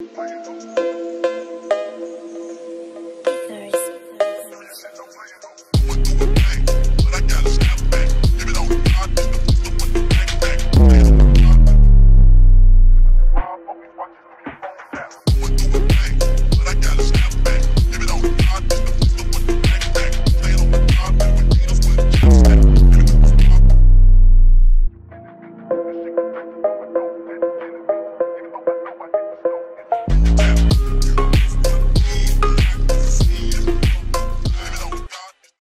在台中。